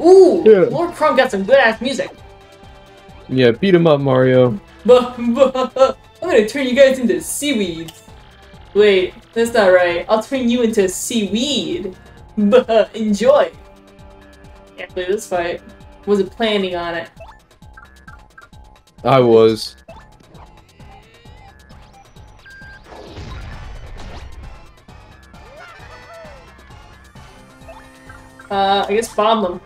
Ooh, Yeah. Lord Crump got some good ass music. Yeah, beat him up, Mario. I'm gonna turn you guys into seaweeds. Wait, that's not right. I'll turn you into seaweed. Enjoy. Can't play this fight. Wasn't planning on it. I was. Uh, I guess bomb them.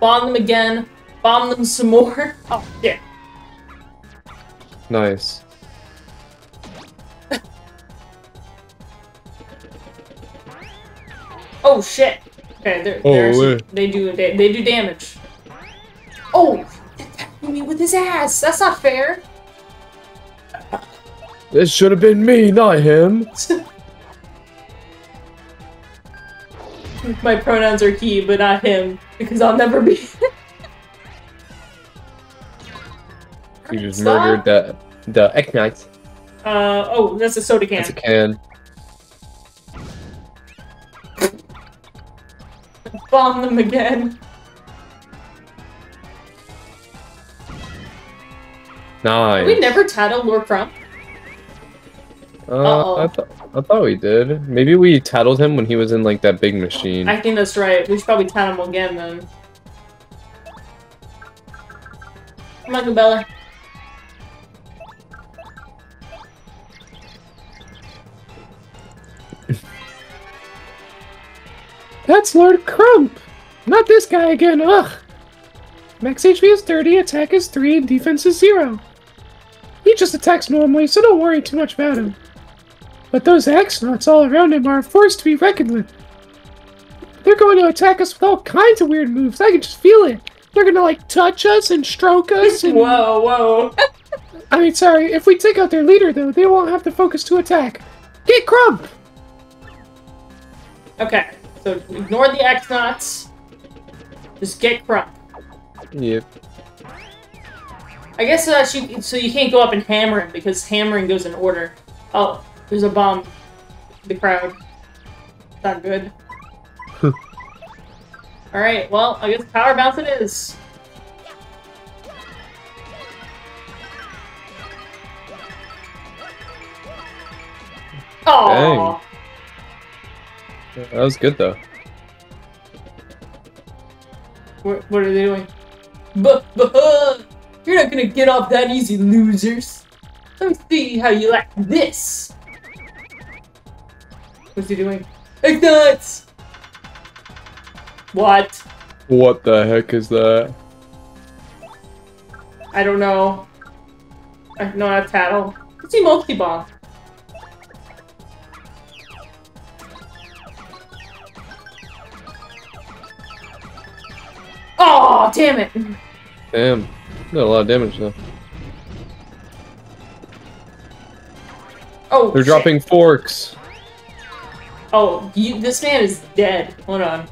Bomb them again. Bomb them some more. Oh, yeah. Nice. Oh shit. Okay, they're, Oh, they're actually- they do they, they do damage. Oh, attacking me with his ass. That's not fair. This should have been me, not him. My pronouns are he, but not him, because I'll never be. You just Stop. murdered the the Eknight. Uh oh, that's a soda can. That's a can. Bomb them again. Nine. We never tattled Lord Crump. Uh, Uh-oh. I, th- I thought we did. Maybe we tattled him when he was in like that big machine. I think that's right. We should probably tattle him again then. Come on, Goombella. That's Lord Crump! Not this guy again, ugh! Max HP is 30, attack is 3, and defense is 0. He just attacks normally, so don't worry too much about him. But those X-Nauts all around him are a force to be reckoned with. They're going to attack us with all kinds of weird moves, I can just feel it. They're gonna like touch us and stroke us and... Whoa, whoa. I mean, sorry, if we take out their leader though, they won't have to focus to attack. Get Crump! okay, so ignore the X-Nauts. Just get Crump. Yep. I guess uh, she, so you can't go up and hammer him because hammering goes in order. Oh, there's a bomb. The crowd. Not good. Alright, well, I guess power bounce it is. Oh, That was good though. what, what are they doing? Buh, buh, You're not gonna get off that easy, losers. Let me see how you like this. What's he doing? Ignites! What? What the heck is that? I don't know. I know not tattle. It's a multi bomb? Oh, damn it! Damn. Did a lot of damage though. Oh, They're shit. dropping forks. Oh, you, this man is dead. Hold on.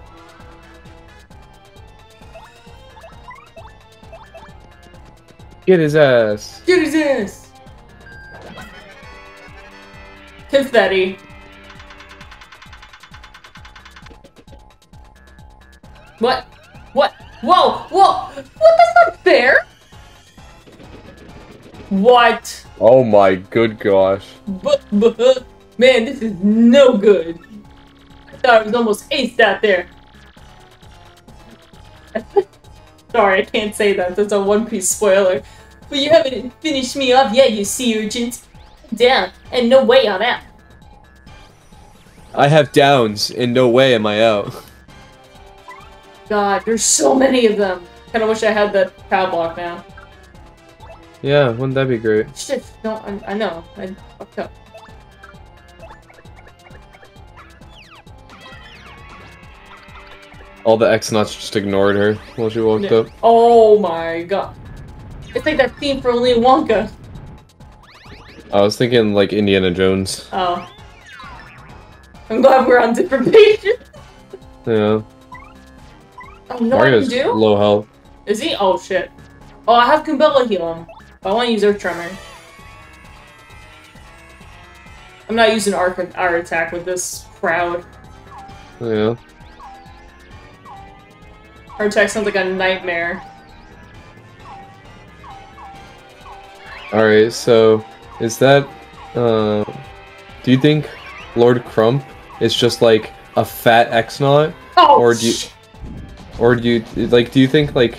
Get his ass. Get his ass! Confetti. What? What? Whoa! Whoa! What? That's not fair! What? Oh my good gosh. But, but, man, this is no good. I thought was almost aced out there. Sorry, I can't say that. That's a One Piece spoiler. But you haven't finished me off yet, you sea urchins. Down, and no way I'm out. I have downs, and no way am I out. God, there's so many of them. Kinda wish I had that power block now. Yeah, wouldn't that be great? Shit, no, I, I know. I fucked up. All the X-Nauts just ignored her while she walked Yeah. up. Oh my god. It's like that theme for Willy Wonka. I was thinking like Indiana Jones. Oh. I'm glad we're on different pages. Yeah. Oh, no, Mario's do? low health. Is he? Oh shit. Oh, I have Goombella heal him. I want to use Earth Tremor. I'm not using our, our attack with this crowd. Yeah. Her attack sounds like a nightmare. Alright, so is that uh do you think Lord Crump is just like a fat X-Naut? Oh, Or do you- Or do you like do you think like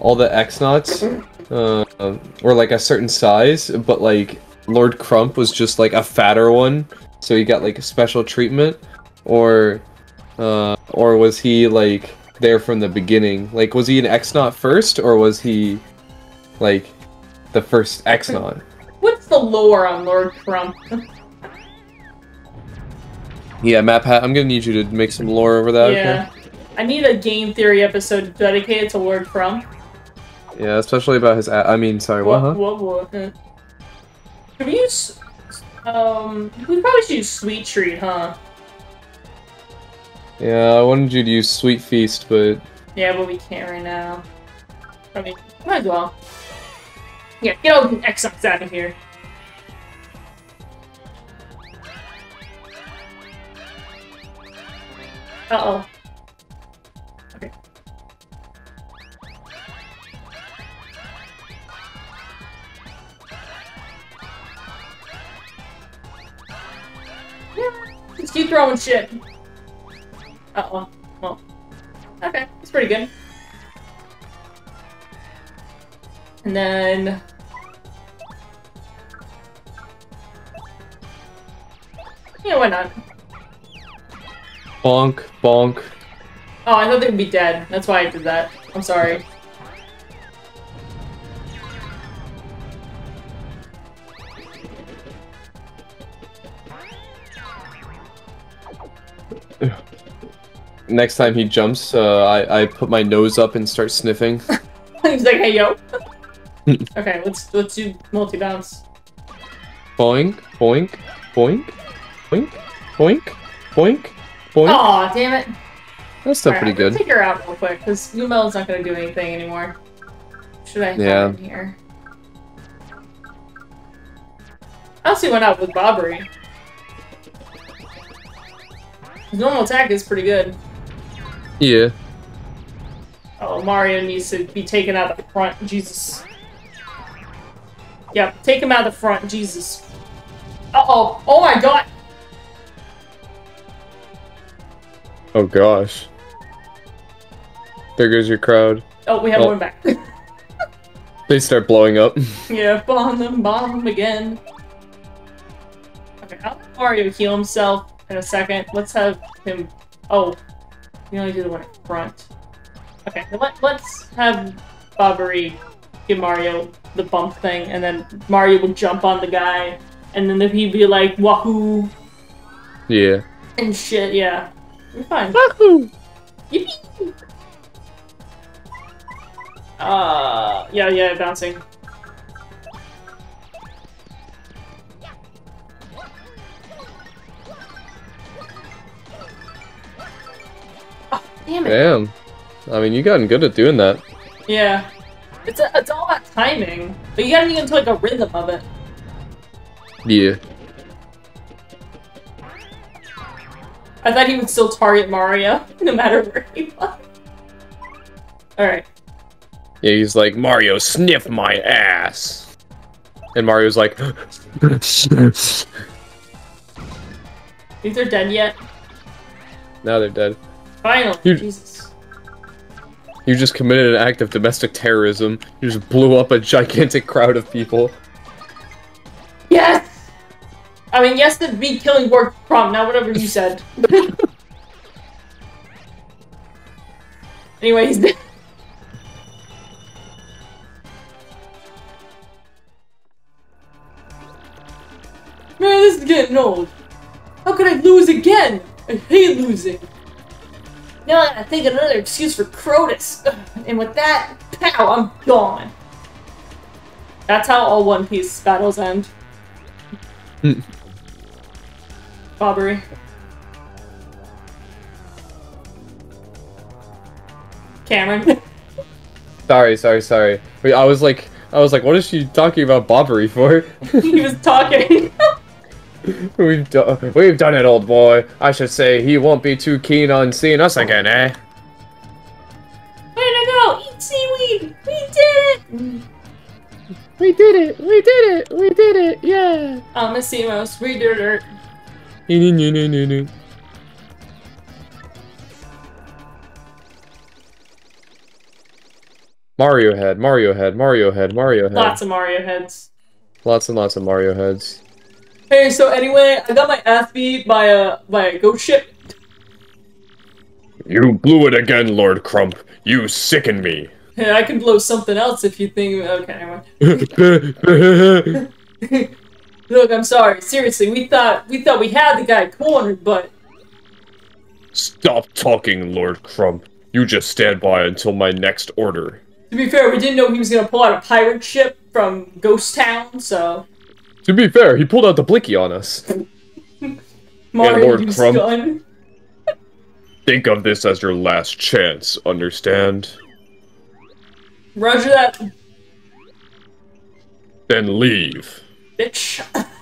all the X-Nauts uh were like a certain size, but like Lord Crump was just like a fatter one, so he got like a special treatment? Or uh or was he like there from the beginning? Like was he an X-Naut first or was he like the first X-Naut? What's the lore on Lord Crump? Yeah, MatPat, I'm gonna need you to make some lore over that. yeah. I need a game theory episode dedicated to Lord Crump. Yeah, especially about his. A- I mean, sorry, what? What? Huh? What? What? Can we use? Um, we probably should use Sweet Treat, huh? Yeah, I wanted you to use Sweet Feast, but Yeah, but we can't right now. I mean, might as well. Yeah, get all the Xbox out of here. Uh oh. Okay. Yeah, just keep throwing shit. Uh oh. Well. Okay, it's pretty good. And then... Yeah, why not? bonk, bonk. Oh, I thought they would be dead. That's why I did that. I'm sorry. Next time he jumps, uh, I I put my nose up and start sniffing. He's like, hey, yo. okay, let's let's do multi-bounce. boink, boink, boink, boink, boink, boink, boink. Aw, damn it. That's still Alright, pretty I'm gonna good. Take her out real quick, because Gumel's not gonna do anything anymore. Should I have Yeah. in here? I also went out with Bobbery. His normal attack is pretty good. Yeah. Oh, Mario needs to be taken out of the front. Jesus. Yep, take him out of the front. Jesus. Uh-oh. Oh my god. Oh gosh. There goes your crowd. Oh, we have Oh. one back. They start blowing up. yeah, bomb them, bomb them again. Okay, I'll let Mario heal himself in a second. Let's have him... Oh, we only do the one in front. Okay, let, let's have Bobbery give Mario the bump thing, and then Mario will jump on the guy, and then he'd be like, wahoo, Yeah. and shit, yeah. We're fine. Wahoo! Yippee! Uh, yeah, yeah, bouncing. Damn it. Damn. I mean, you gotten good at doing that. Yeah. It's, a, it's all about timing. But you gotta get into like a rhythm of it. Yeah. I thought he would still target Mario, no matter where he was. Alright. Yeah, he's like, Mario, sniff my ass. And Mario's like, Think they're dead yet? now they're dead. Finally. You- Jesus. You just committed an act of domestic terrorism. You just blew up a gigantic crowd of people. Yes! I mean, yes, the be killing work prom, not whatever you said. Anyways, Man, this is getting old. How could I lose again? I hate losing. Now I gotta think of another excuse for Grodus. And with that, pow, I'm gone. That's how all One Piece battles end. Hmm. Bobbery. Cameron. Sorry, sorry, sorry. I was like, I was like, what is she talking about bobbery for? he was talking. we've done, we've done it, old boy. I should say he won't be too keen on seeing us again, eh? Way to go! Eat seaweed! We did it! We did it! We did it! We did it! Yeah! I'm a sea mouse. We did it. Mario head, Mario head, Mario head, Mario head. Lots of Mario heads. Lots and lots of Mario heads. Hey, so anyway, I got my ass beat by a by a ghost ship. You blew it again, Lord Crump. You sicken me. Hey, I can blow something else if you think. Okay, anyway. Look, I'm sorry. Seriously, we thought we thought we had the guy cornered, but Stop talking, Lord Crump. You just stand by until my next order. to be fair, we didn't know he was gonna pull out a pirate ship from Ghost Town, so To be fair, he pulled out the blicky on us. Mario Lord used Crump. gun. Think of this as your last chance, understand? Roger that, Then leave. bitch.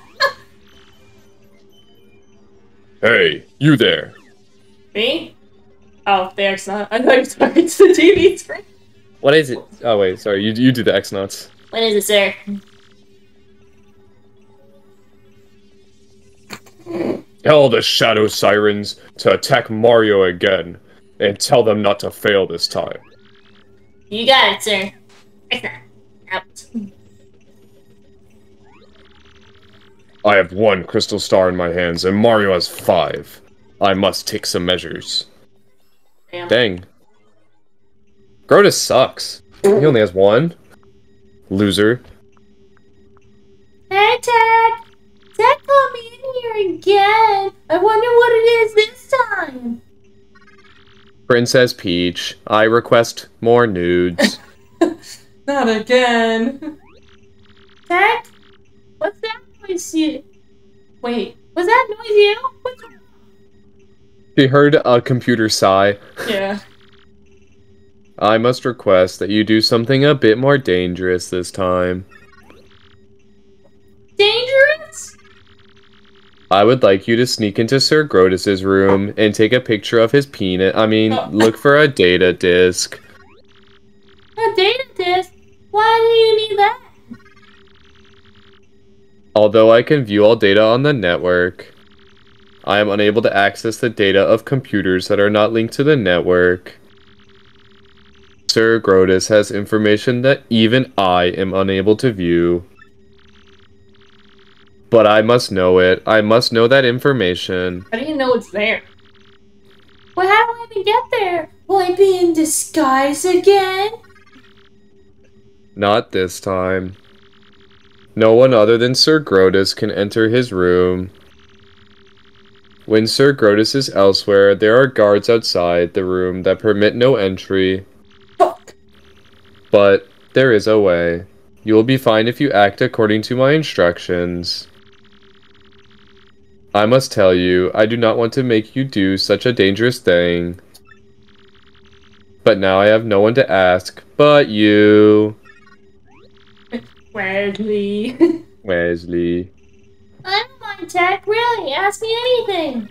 Hey, you there. Me? Oh, the X-Naut. I thought you were talking to the TV screen. What is it? Oh wait, sorry. You you do the X-Nauts. What is it, sir? Tell the Shadow Sirens to attack Mario again, and tell them not to fail this time. You got it, sir. Out. I have one crystal star in my hands, and Mario has five. I must take some measures. Damn. Dang. Grodus sucks. He only has one. Loser. Hey, here again. I wonder what it is this time. Princess Peach, I request more nudes. Not again. Ted? What's that noise you... Wait, was that noise you? What's... she heard a computer sigh. Yeah. I must request that you do something a bit more dangerous this time. Dangerous? I would like you to sneak into Sir Grodus's room and take a picture of his peanut. I mean, Oh. look for a data disk. A data disk? Why do you need that? Although I can view all data on the network, I am unable to access the data of computers that are not linked to the network. Sir Grodus has information that even I am unable to view. But I must know it. I must know that information. How do you know it's there? Well, how do I even get there? Will I be in disguise again? Not this time. No one other than Sir Grodus can enter his room. When Sir Grodus is elsewhere, there are guards outside the room that permit no entry, Fuck! but there is a way. You will be fine if you act according to my instructions. I must tell you, I do not want to make you do such a dangerous thing. But now I have no one to ask but you, Wesley. Wesley. I don't mind, Tech. Really, ask me anything.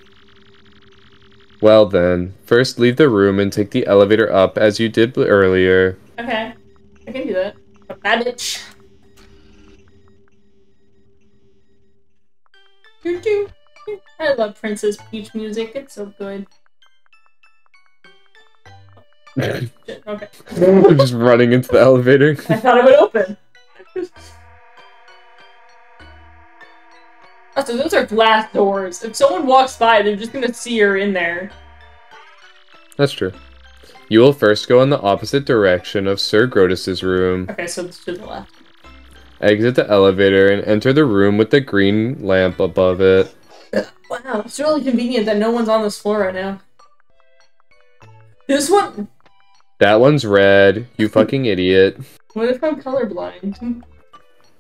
Well then, first leave the room and take the elevator up as you did earlier. Okay, I can do that. Bad bitch. Doo doo. I love Princess Peach music. It's so good. Shit, okay. Just running into the elevator. I thought it would open. Oh, so those are glass doors. If someone walks by, they're just gonna see her in there. That's true. You will first go in the opposite direction of Sir Grodus's room, Okay, so it's to the left. exit the elevator, and enter the room with the green lamp above it. Wow, it's really convenient that no one's on this floor right now. This one? That one's red, you fucking idiot. What if I'm colorblind?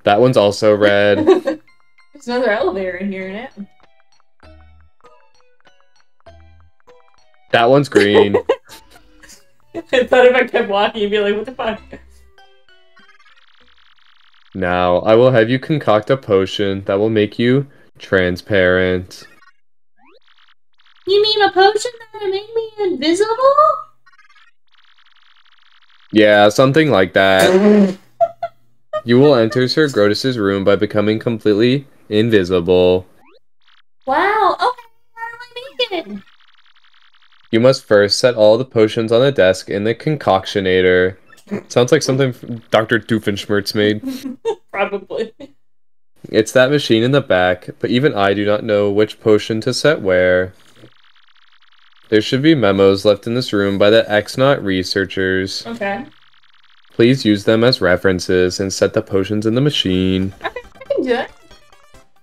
That one's also red. There's another elevator in here now. That one's green. I thought if I kept walking, you'd be like, what the fuck? Now, I will have you concoct a potion that will make you transparent. You mean a potion that would make me invisible? Yeah, something like that. You will enter Sir Grodus's room by becoming completely invisible. Wow. Okay. How do I make it? You must first set all the potions on the desk in the concoctionator. Sounds like something Dr. Doofenshmirtz made. Probably. It's that machine in the back, but even I do not know which potion to set where. There should be memos left in this room by the X-Naut researchers. Okay. Please use them as references and set the potions in the machine. Okay, I can do it.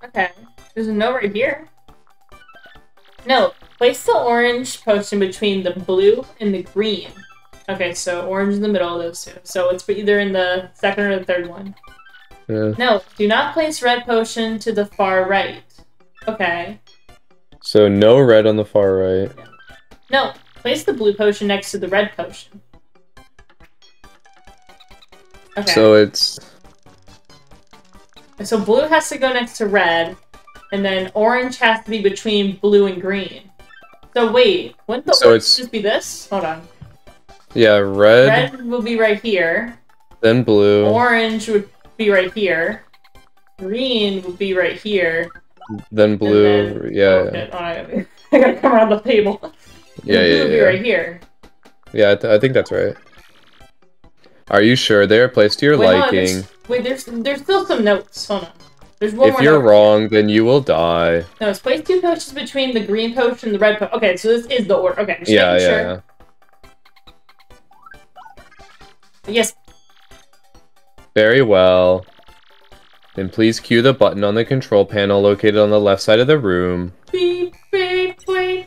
Okay. There's a note right here. No, place the orange potion between the blue and the green. Okay, so orange in the middle of those two. So it's either in the second or the third one. Yeah. No, do not place red potion to the far right. Okay. So no red on the far right. No, place the blue potion next to the red potion. Okay. So it's So blue has to go next to red, and then orange has to be between blue and green. So wait, wouldn't the So orange it's- just be this? Hold on. yeah, red, Red will be right here. then blue, Orange would be right here. Green would be right here. then blue. then- yeah, oh, okay. I gotta- come around the table. Yeah, blue yeah, be yeah. right here. Yeah, I, th- I think that's right. Are you sure they are placed to your Wait, liking? there's, wait, there's there's still some notes. Hold on. There's one If you're note. wrong, then you will die. No, it's place two potions between the green potion and the red potion. Okay, so this is the order. Okay, just Yeah, yeah, sure. yeah. Yes, Very well. Then please cue the button on the control panel located on the left side of the room. beep, beep, beep.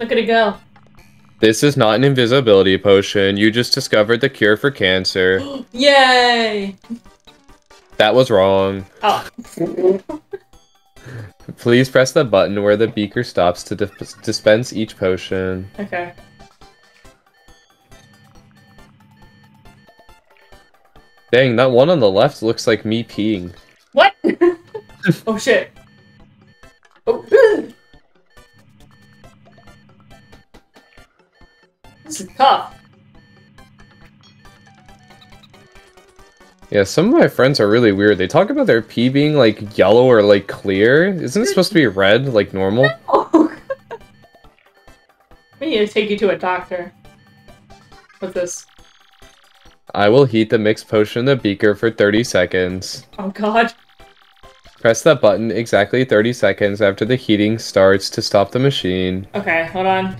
Look at it go. This is not an invisibility potion. You just discovered the cure for cancer. Yay! That was wrong. Oh, Please press the button where the beaker stops to dis- dispense each potion. okay. Dang, that one on the left looks like me peeing. What? oh shit. Oh. This is tough. Yeah, some of my friends are really weird. They talk about their pee being like yellow or like clear. Isn't it supposed to be red like normal? Oh. we need to take you to a doctor. What's this? I will heat the mixed potion in the beaker for 30 seconds. Oh god. Press that button exactly 30 seconds after the heating starts to stop the machine. Okay, hold on.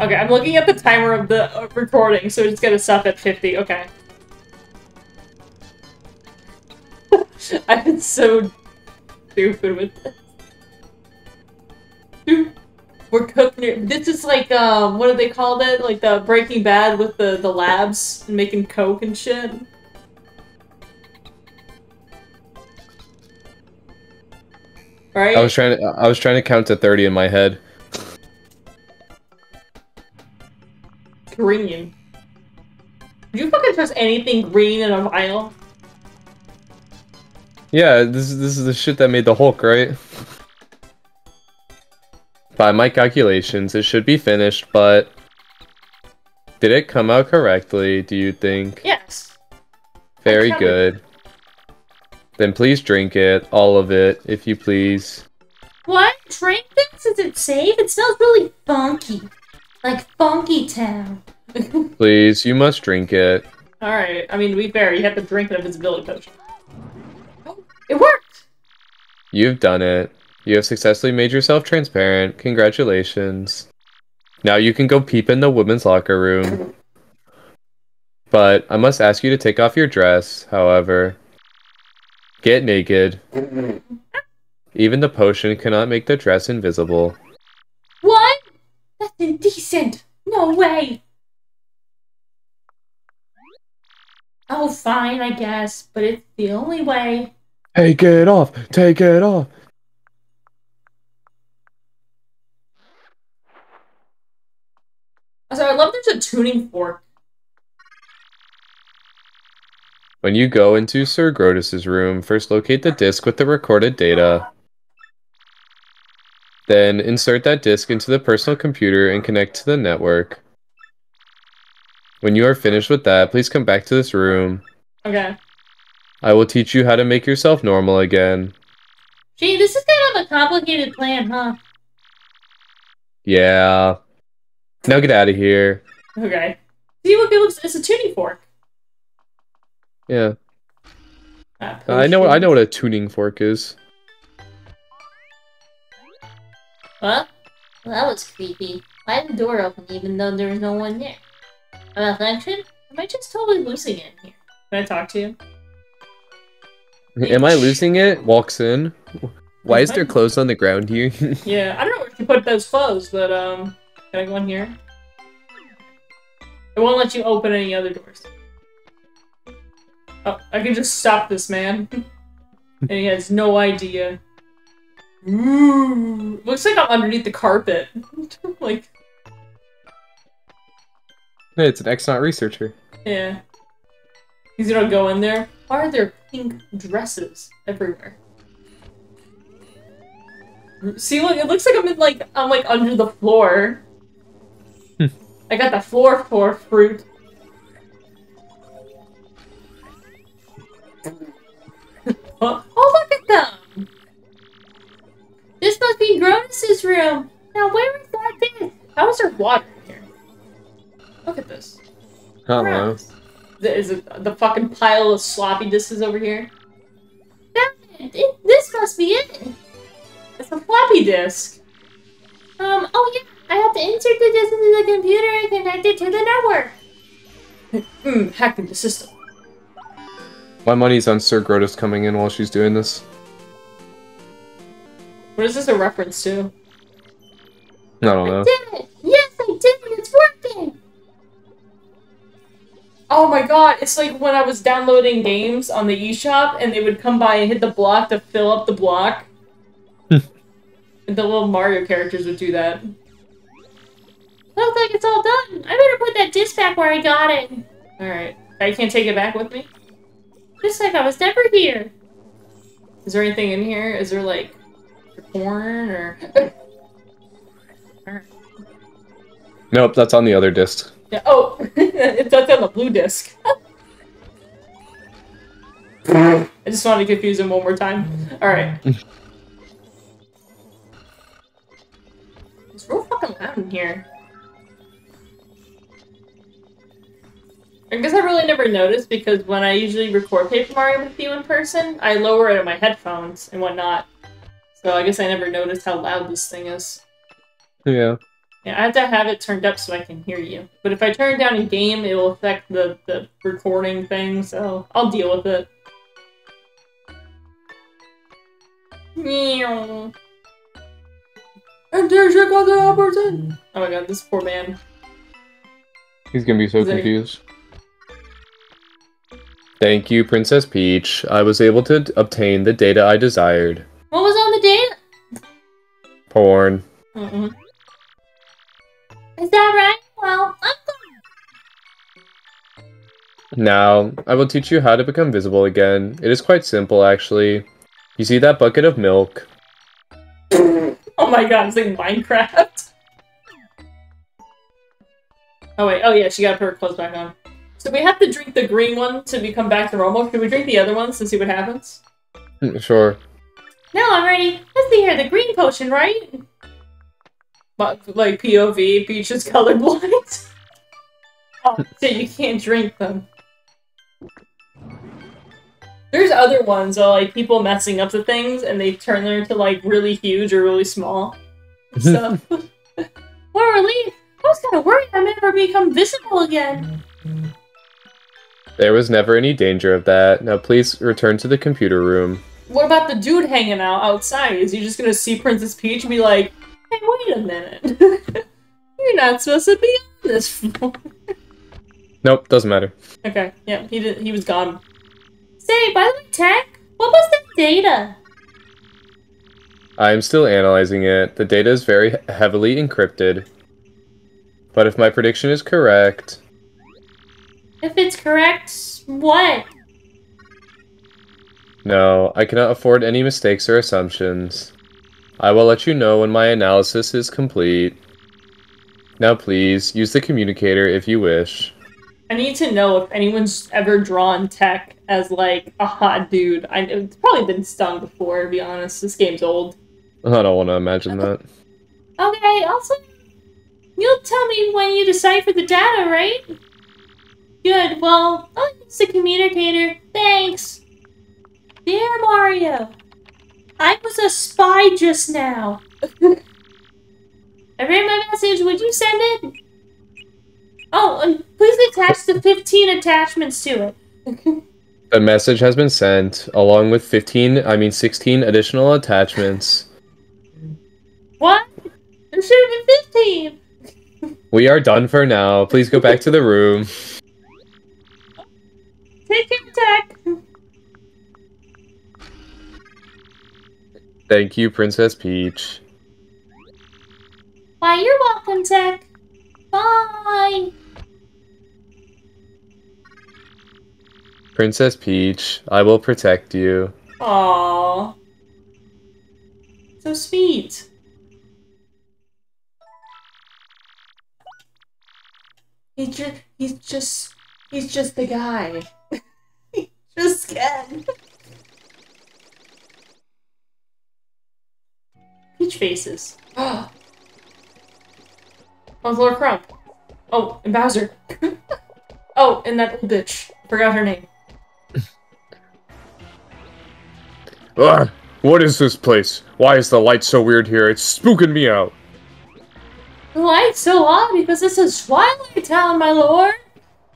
Okay, I'm looking at the timer of the uh, recording, so it's gonna stop at 50. Okay. I've been so stupid with this. We're cooking it. This is like, um, what do they call it? Like the Breaking Bad with the, the labs and making coke and shit. Right? I was trying to I was trying to count to 30 in my head. green. Would you fucking trust anything green in a vial? Yeah, this is this is the shit that made the Hulk, right? By my calculations, it should be finished, but did it come out correctly, do you think? Yes. Very good. Then please drink it, all of it, if you please. What? Drink this? Is it safe? It smells really funky. Like Funky Town. Please, you must drink it. Alright, I mean, to be fair, you have to drink an invisibility potion. Oh, it worked! You've done it. You have successfully made yourself transparent. Congratulations. Now you can go peep in the women's locker room. But I must ask you to take off your dress, however. Get naked. Even the potion cannot make the dress invisible. What? That's indecent. No way. Oh, fine, I guess, but it's the only way. Take it off! Take it off! So I love there's a tuning fork. When you go into Sir Grodus's room, first locate the disc with the recorded data. Then insert that disk into the personal computer and connect to the network. When you are finished with that, please come back to this room. Okay. I will teach you how to make yourself normal again. Gee, this is kind of a complicated plan, huh? Yeah. Now get out of here. Okay. See, what it looks. It's a tuning fork. Yeah. Ah, I know I know what a tuning fork is. What? Well, that was creepy. Why is the door open even though there was no one there? A malfunction? Am I just totally losing it in here? Can I talk to you? Am I losing it? Walks in. Why is there clothes on the ground here? Yeah, I don't know where to put those clothes, but um, can I go in here? It won't let you open any other doors. Oh, I can just stop this man. and he has no idea. Ooh, looks like I'm underneath the carpet. like, Hey, it's an X-Naut researcher. yeah. He's gonna go in there. Why are there pink dresses everywhere? See, look, it looks like I'm in like I'm like under the floor. I got the floor floor fruit. Oh, look at them! This must be Grodus's room. Now, where is that thing? How is there water in here? Look at this. I don't know. Gross. Is it the fucking pile of sloppy discs over here? Damn it, it- This must be it. It's a floppy disk. Um, oh yeah, I have to insert the disk into the computer and connect it to the network. Hmm, hacking the system. My money's on Sir Grodus coming in while she's doing this. What is this a reference to? I don't I know. did it! Yes, I did it! It's working! Oh my god, it's like when I was downloading games on the eShop and they would come by and hit the block to fill up the block. and the little Mario characters would do that. Looks like it's all done. I better put that disk back where I got it. Alright. I can't take it back with me? Just like I was never here. Is there anything in here? Is there like porn or Nope, that's on the other disc. Yeah, oh it's that's on the blue disc. I just wanted to confuse him one more time. Alright. It's real fucking loud in here. I guess I really never noticed because when I usually record Paper Mario with you in person, I lower it in my headphones and whatnot. So I guess I never noticed how loud this thing is. Yeah. Yeah, I have to have it turned up so I can hear you. But if I turn it down in game, it will affect the, the recording thing, so I'll deal with it. Meow. And there's your other opportunity. Oh my god, this poor man. He's gonna be so Is there- confused. Thank you, Princess Peach. I was able to obtain the data I desired. What was on the data? Porn. Mm-mm. Is that right? Well, I'm Now, I will teach you how to become visible again. It is quite simple, actually. You see that bucket of milk? Oh my god, it's like Minecraft. Oh wait, oh yeah, she got her clothes back on. So we have to drink the green one to become back to normal. Can we drink the other ones to see what happens? Hmm, Sure. now I'm ready. Let's see here, the green potion, right? But like POV, Peach is colorblind. oh, so you can't drink them. There's other ones of like people messing up the things and they turn them into like really huge or really small. stuff. What a relief! I was kind of worried I might never become visible again. There was never any danger of that. Now please return to the computer room. what about the dude hanging out outside? Is he just gonna see Princess Peach and be like, "Hey, wait a minute, you're not supposed to be on this floor." Nope, doesn't matter. okay, yeah, he did. He was gone. Say, by the way, Tech, what was that data? I am still analyzing it. The data is very heavily encrypted. But if my prediction is correct, If it's correct, what? no, I cannot afford any mistakes or assumptions. I will let you know when my analysis is complete. Now please, use the communicator if you wish. I need to know if anyone's ever drawn Tech as like a hot dude. I it's probably been stung before, to be honest. This game's old. I don't want to imagine that. Okay, also, you'll tell me when you decipher the data, right? Good, well, I'll use the communicator. Thanks. Dear Mario, I was a spy just now. I read my message. Would you send it? Oh, and please attach the 15 attachments to it. The message has been sent, along with 15, I mean 16 additional attachments. What? There should have been 15. We are done for now. Please go back to the room. Take care, Tech. Thank you, Princess Peach. Why, you're welcome, Tech. Bye. Princess Peach, I will protect you. Aww. So sweet. He just, he's just, he's just the guy. Just Ken. Peach faces. Oh, Lord Crump. Oh, and Bowser. oh, and that old bitch. Forgot her name. Ah, what is this place? Why is the light so weird here? It's spooking me out. The light's so odd because this is Twilight Town, my lord.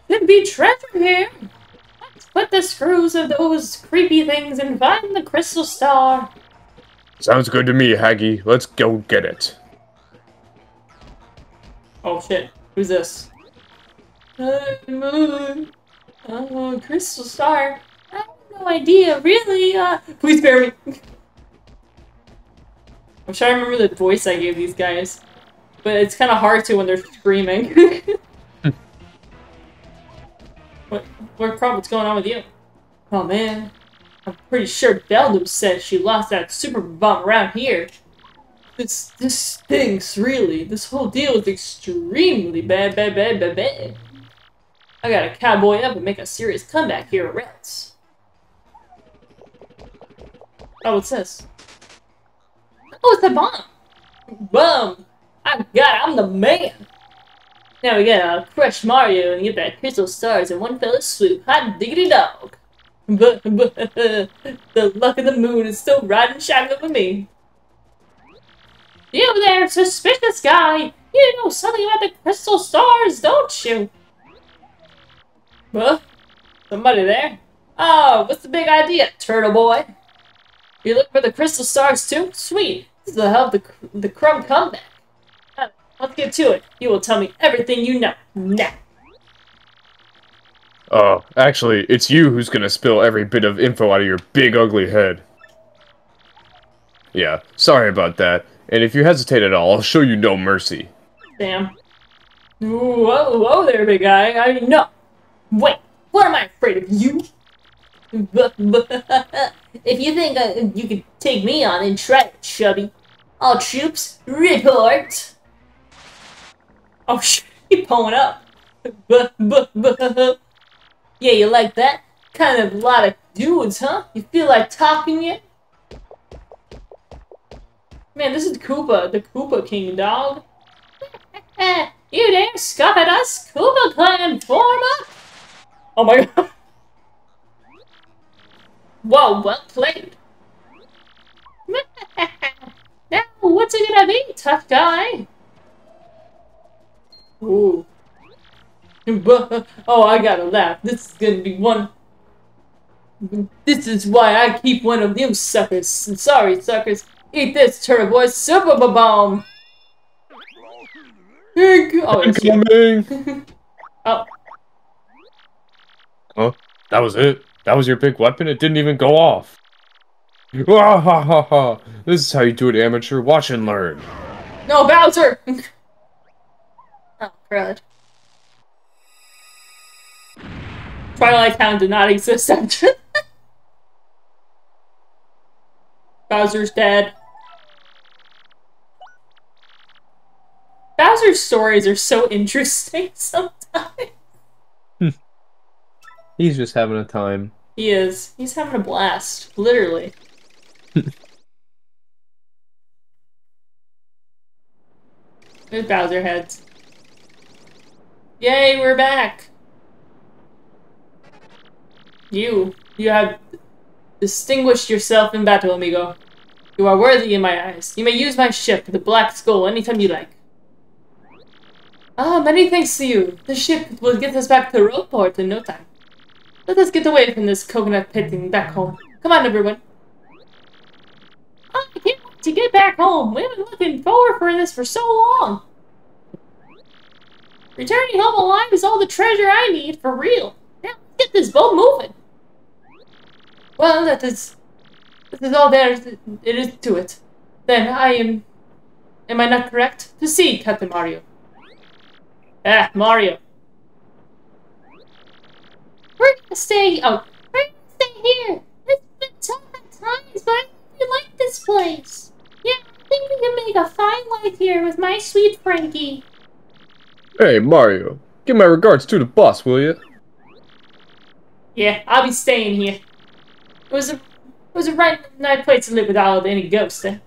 There'd be treasure here. Put the screws of those creepy things and find the crystal star. Sounds good to me, Haggy. Let's go get it. Oh shit, who's this? Moon. Oh, crystal star. I have no idea, really. Uh, Please spare me. I'm trying to remember the voice I gave these guys. But it's kind of hard to when they're screaming. what, what, Crump, what's going on with you? Oh man, I'm pretty sure Beldam said she lost that super bomb around here. This, this stinks, really. This whole deal is extremely bad, bad, bad, bad, bad. I gotta cowboy up and make a serious comeback here or else. Oh, what's this? Oh, it's a bomb! Bum! I got it, I'm the man! Now we gotta crush Mario and get that crystal stars in one fell swoop. Hot diggity dog! But, but the luck of the moon is still riding shotgun with me. You there, suspicious guy! You know something about the crystal stars, don't you? Huh? Somebody there? Oh, what's the big idea, turtle boy? You look for the crystal stars too? Sweet. This will help the, the Crump comeback. Let's get to it. You will tell me everything you know. Now. Oh, actually, it's you who's gonna spill every bit of info out of your big ugly head. Yeah, sorry about that. And if you hesitate at all, I'll show you no mercy. Damn. Whoa, whoa there, big guy. I no. Wait, what am I afraid of you? if you think uh, you could take me on, then try it, chubby. All troops, report! Oh, shit, he pulling up. yeah, you like that? Kind of a lot of dudes, huh? You feel like talking yet? Man, this is Koopa, the Koopa King, dog. you dare scoff at us? Koopa Clan, form! Oh my god. Whoa, well played. now, what's it gonna be, tough guy? Ooh. oh, I gotta laugh. This is gonna be one. This is why I keep one of them suckers. Sorry, suckers. Eat this, Turbo Boy. Super bomb. Oh, it's you. Incoming! oh, Huh? That was it? That was your big weapon? It didn't even go off. Ha, ha, ha. This is how you do it, amateur. Watch and learn. no, Bowser. Road. Twilight Town did not exist after Bowser's dead. Bowser's stories are so interesting sometimes. He's just having a time. He is. He's having a blast, literally. There's Bowser heads. Yay, we're back! You, you have distinguished yourself in battle, amigo. You are worthy in my eyes. You may use my ship, the Black Skull, anytime you like. Ah, many thanks to you. The ship will get us back to Rogueport in no time. Let us get away from this coconut pit and back home. Come on, everyone. Oh, I can't wait to get back home. We've been looking forward for this for so long. Returning home alive is all the treasure I need, for real. Now, let's get this boat moving. Well, that is... That is all there it is to it. Then I am... Am I not correct? To see, Captain Mario. Ah, Mario. We're gonna stay. Oh, we're gonna stay here. It's been tough at times, but I really like this place. Yeah, I think we can make a fine life here with my sweet Frankie. Hey, Mario. Give my regards to the boss, will you? Yeah, I'll be staying here. It was a, it was a right nice place to live without any ghosts. Eh?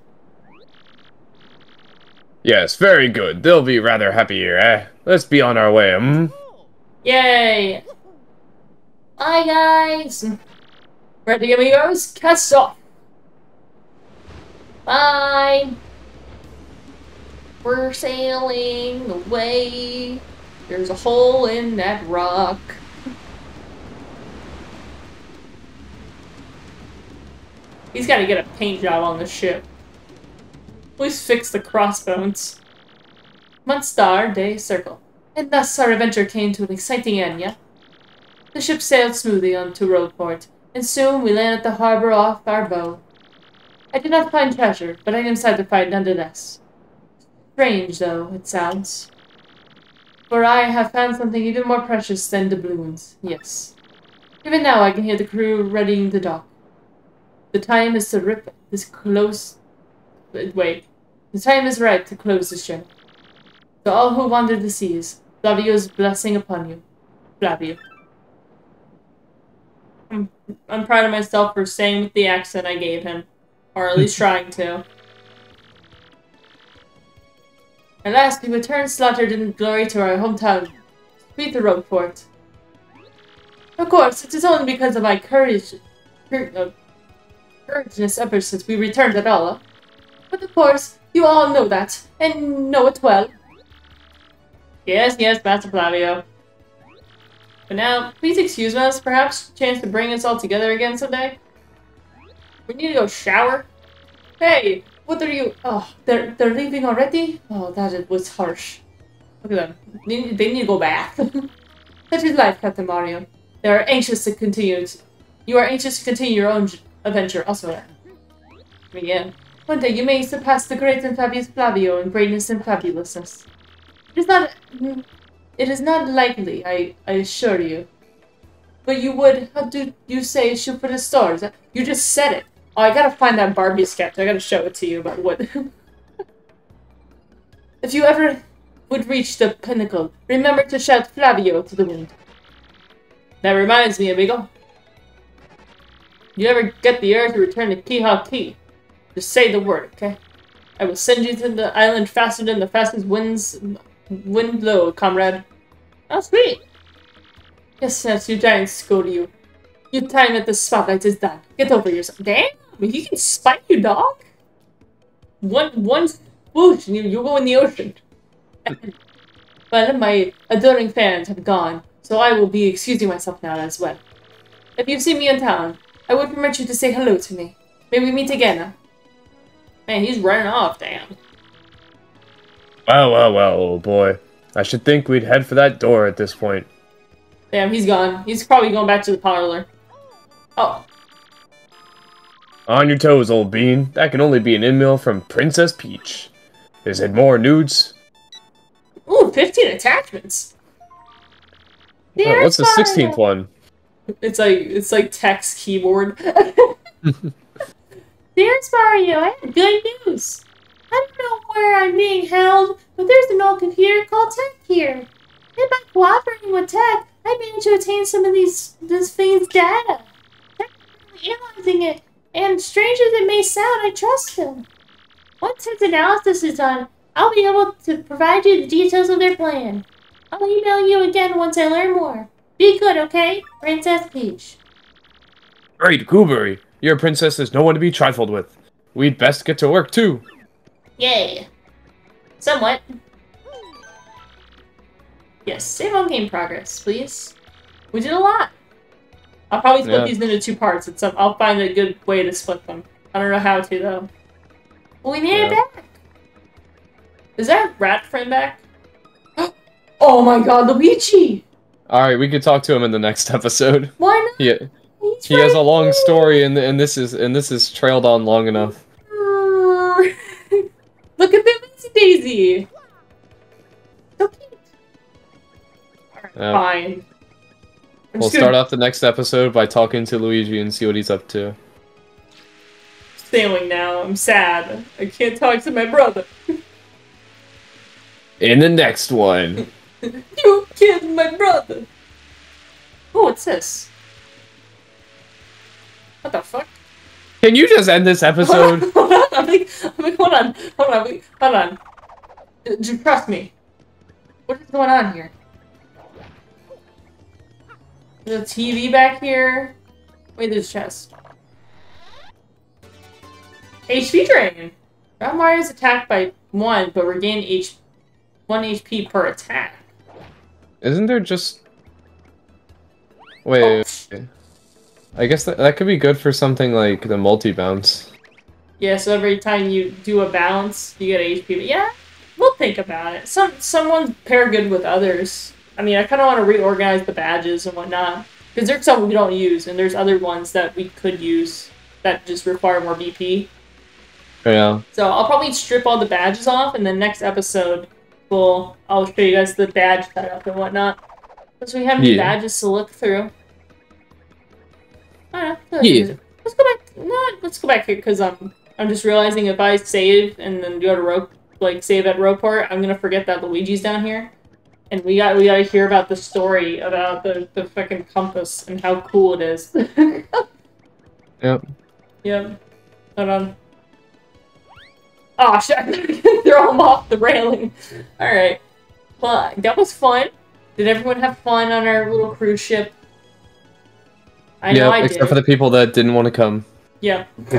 Yes, very good. They'll be rather happy here, eh? Let's be on our way, hmm? Yay! Bye, guys. Ready, amigos? Cast off. Bye. We're sailing away. There's a hole in that rock. He's got to get a paint job on the ship. Please fix the crossbones. Month star, day circle. And thus our adventure came to an exciting end, yeah? The ship sailed smoothly onto Rogueport, and soon we landed at the harbor off our bow. I did not find treasure, but I am satisfied nonetheless. Strange, though, it sounds. For I have found something even more precious than doubloons, yes. Even now I can hear the crew readying the dock. The time is to rip this close... Wait. The time is right to close this journey. To all who wander the seas, Flavio's blessing upon you. Flavio. I'm, I'm proud of myself for staying with the accent I gave him. Or at least trying to. At last we return slaughtered in glory to our hometown. Sweet the Rogueport. Of course, it is only because of my courage, cour uh, courageous ever since we returned at all. But of course, you all know that, and know it well. Yes, yes, Master Flavio. But now, please excuse us, perhaps chance to bring us all together again someday? We need to go shower? Hey, what are you... Oh, they're, they're leaving already? Oh, that was harsh. Look at them. They need, they need to go back. Such is life, Captain Mario. They are anxious to continue. t- You are anxious to continue your own j- adventure elsewhere. yeah. One day you may surpass the great and fabulous Flavio in greatness and fabulousness. It is not... It is not likely, I, I assure you. But you would, how do you say, shoot for the stars? You just said it. Oh, I gotta find that Barbie sketch. I gotta show it to you about what... if you ever would reach the pinnacle, remember to shout Flavio to the wind. That reminds me, amigo. You ever get the urge to return to Keelhaul Key? Just say the word, okay? I will send you to the island faster than the fastest winds wind blow, comrade. Oh, sweet. Yes, yes, you giants go to you. Your time at the spotlight is done. Get over yourself. Damn, he can spike you, dog. One, one whoosh, and you, you go in the ocean. but my adoring fans have gone, so I will be excusing myself now as well. If you see me in town, I would permit you to say hello to me. May we meet again, huh? Man, he's running off, damn. Well, well, well, old boy. I should think we'd head for that door at this point. Damn, he's gone. He's probably going back to the parlor. Oh, On your toes, old bean. That can only be an email from Princess Peach. Is it more nudes? ooh, 15 attachments. Oh, what's the 16th one? It's like it's like text keyboard. Dear Mario, I have good news. I don't know where I'm being held, but there's an old computer called TEC here. And by cooperating with TEC, I managed to attain some of these this thing's data. TEC is really analyzing it, and strange as it may sound, I trust him. Once his analysis is done, I'll be able to provide you the details of their plan. I'll email you again once I learn more. Be good, okay? Princess Peach. Great, Gooberry. Your princess is no one to be trifled with. We'd best get to work too. Yay. Somewhat. Yes, save on game progress, please. We did a lot. I'll probably split Yeah. these into two parts. It's some, I'll find a good way to split them. I don't know how to though. We made it back. Is that rat friend back? oh my god, Luigi! All right, we could talk to him in the next episode. Why not? He He's he has a long here. story, and and this is and this is trailed on long enough. Look at the Lazy Daisy! So cute. Yeah. Fine. We'll start gonna off the next episode by talking to Luigi and see what he's up to. sailing now. I'm sad. I can't talk to my brother. In the next one. You killed my brother! Oh, what's this? What the fuck? Can you just end this episode? hold on, I'm like, I'm like, hold on, hold on, hold on. Uh, Just trust me. What is going on here? There's a TV back here. Wait, there's a chest. HP drain. Round Mario is attacked by one, but regain H one HP per attack. Isn't there just? Wait, Oh, I guess that that could be good for something like the multi bounce. Yeah, so every time you do a bounce, you get HP. But yeah, we'll think about it. Some someone pair good with others. I mean, I kind of want to reorganize the badges and whatnot because there's some we don't use, and there's other ones that we could use that just require more BP. Yeah. So I'll probably strip all the badges off, and then next episode, we'll I'll show you guys the badge setup and whatnot. Because we have new Yeah. badges to look through. I don't know. Yeah. Let's go back. No, let's go back here because I'm I'm just realizing if I save and then go to rope like save at rope Rogueport, I'm gonna forget that Luigi's down here. And we got we gotta hear about the story about the the fucking compass and how cool it is. Yep. Yep. Hold on. Oh shit! Throw them off the railing. All right. Well, that was fun. Did everyone have fun on our little cruise ship? I know I except did. for the people that didn't want to come. Yeah.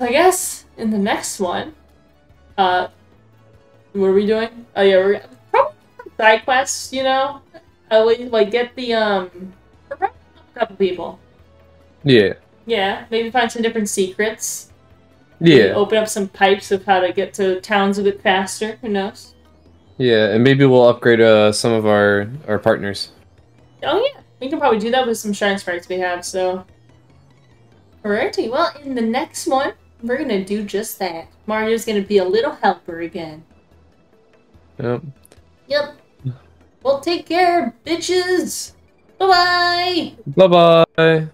I guess in the next one, uh, what are we doing? Oh yeah, we're probably side quests. You know, I would like get the um, a couple people. Yeah. Yeah, maybe find some different secrets. Maybe Yeah. Open up some pipes of how to get to towns a bit faster. Who knows? Yeah, and maybe we'll upgrade uh, some of our our partners. Oh yeah, we can probably do that with some shine sprites we have. So, alrighty. Well, in the next one, we're gonna do just that. Mario's gonna be a little helper again. Yep. Yep. Well, take care, bitches. Bye bye. Bye bye.